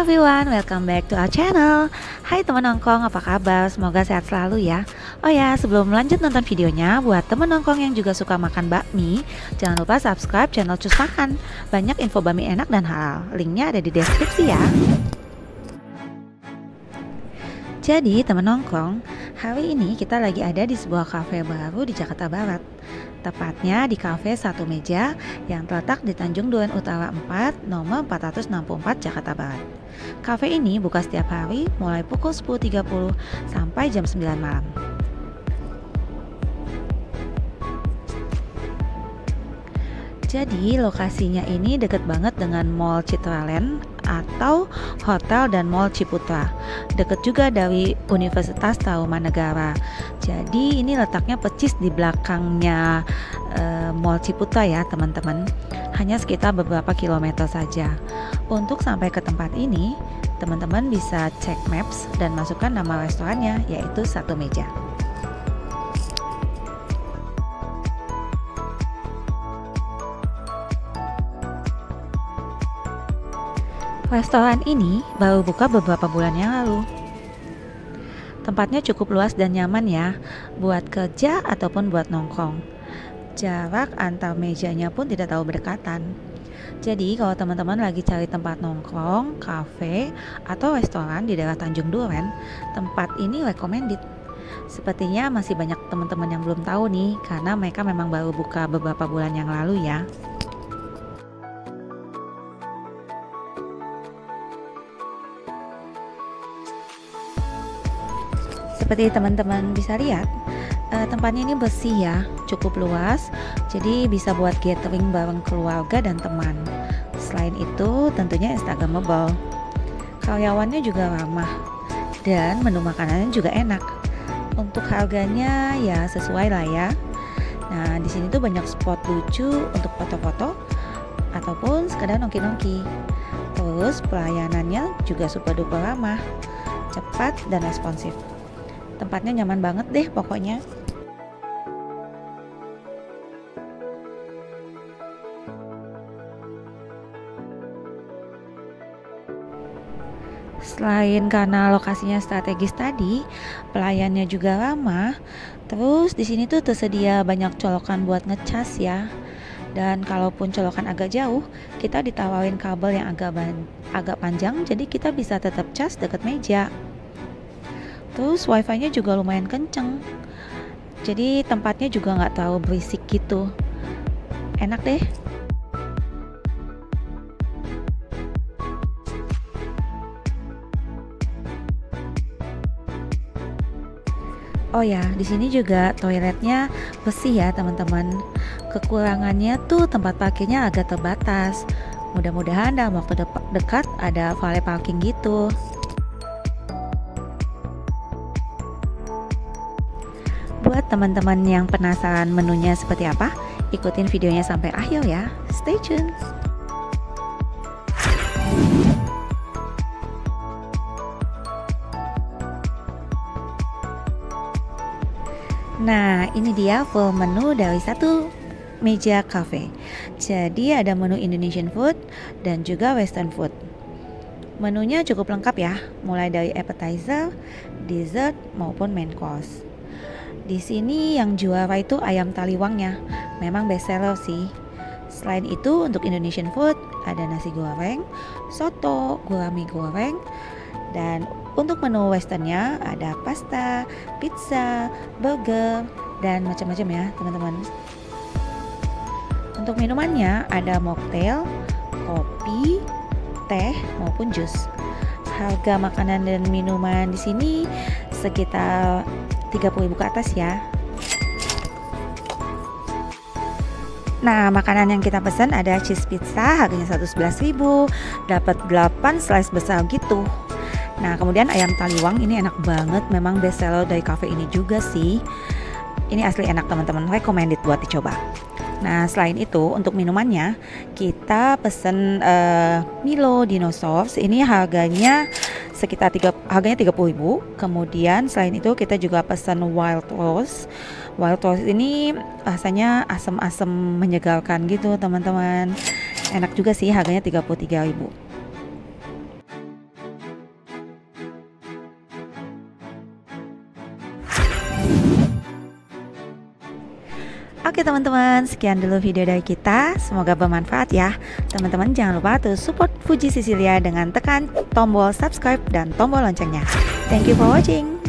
everyone, welcome back to our channel. Hai teman nongkrong, apa kabar? Semoga sehat selalu ya. Oh ya, sebelum lanjut nonton videonya Buat teman nongkrong yang juga suka makan bakmi Jangan lupa subscribe channel Cus Makan. Banyak info bakmi enak dan halal. Linknya ada di deskripsi ya Jadi teman nongkrong, hari ini kita lagi ada di sebuah cafe baru di Jakarta Barat. Tepatnya di cafe Satu Meja yang terletak di Tanjung Duren Utara 4, nomor 464 Jakarta Barat. Cafe ini buka setiap hari mulai pukul 10.30 sampai jam 9 malam. Jadi lokasinya ini deket banget dengan Mall Citraland atau Hotel dan Mall Ciputra. Deket juga dari Universitas Tarumanegara. Jadi ini letaknya percis di belakangnya uh, Mall Ciputra ya teman-teman. Hanya sekitar beberapa kilometer saja. Untuk sampai ke tempat ini, teman-teman bisa cek maps dan masukkan nama restorannya yaitu Satu Meja. Restoran ini baru buka beberapa bulan yang lalu. Tempatnya cukup luas dan nyaman ya, buat kerja ataupun buat nongkrong. Jarak antar mejanya pun tidak terlalu berdekatan. Jadi kalau teman-teman lagi cari tempat nongkrong, kafe, atau restoran di daerah Tanjung Duren, tempat ini recommended. Sepertinya masih banyak teman-teman yang belum tahu nih, karena mereka memang baru buka beberapa bulan yang lalu ya. Seperti teman-teman bisa lihat, uh, tempatnya ini bersih ya, cukup luas, jadi bisa buat gathering bareng keluarga dan teman. Selain itu, tentunya instagramable. Karyawannya juga ramah dan menu makanannya juga enak. Untuk harganya ya sesuai lah ya. Nah, di sini tuh banyak spot lucu untuk foto-foto ataupun sekadar nongki-nongki. Terus pelayanannya juga super duper ramah, cepat dan responsif. Tempatnya nyaman banget deh pokoknya. Selain karena lokasinya strategis tadi, pelayannya juga ramah. Terus di sini tuh tersedia banyak colokan buat ngecas ya. Dan kalaupun colokan agak jauh, kita ditawarin kabel yang agak agak panjang, jadi kita bisa tetap cas dekat meja. Terus wifi-nya juga lumayan kenceng. Jadi tempatnya juga nggak terlalu berisik gitu. Enak deh. Oh ya, di sini juga toiletnya bersih ya teman-teman. Kekurangannya tuh tempat parkirnya agak terbatas. Mudah-mudahan dalam waktu de dekat ada valet parking gitu. Buat teman-teman yang penasaran menunya seperti apa, ikutin videonya sampai akhir ya. Stay tune. Nah, ini dia full menu dari satu meja cafe. Jadi ada menu Indonesian food dan juga western food. Menunya cukup lengkap ya, mulai dari appetizer, dessert maupun main course. Di sini yang juara itu ayam taliwangnya. Memang best seller sih. Selain itu untuk Indonesian food ada nasi goreng, soto, gurami goreng, dan untuk menu westernnya ada pasta, pizza, burger, dan macam-macam ya teman-teman. Untuk minumannya ada mocktail, kopi, teh maupun jus. Harga makanan dan minuman di sini sekitar 30.000 ke atas ya Nah, makanan yang kita pesan ada cheese pizza harganya 111.000, dapat 8 slice besar gitu. Nah, kemudian ayam taliwang ini enak banget, memang best seller dari cafe ini juga sih. Ini asli enak teman-teman, recommended buat dicoba. Nah, selain itu untuk minumannya kita pesen uh, Milo Dinosaurs. Ini harganya sekitar tiga, harganya 30.000. Kemudian selain itu kita juga pesan wild rose. Wild rose ini rasanya asam-asam menyegarkan gitu, teman-teman. Enak juga sih harganya 33.000. Oke teman-teman, sekian dulu video dari kita. Semoga bermanfaat ya. Teman-teman jangan lupa tuh support Fuji Sicilia dengan tekan tombol subscribe dan tombol loncengnya. Thank you for watching.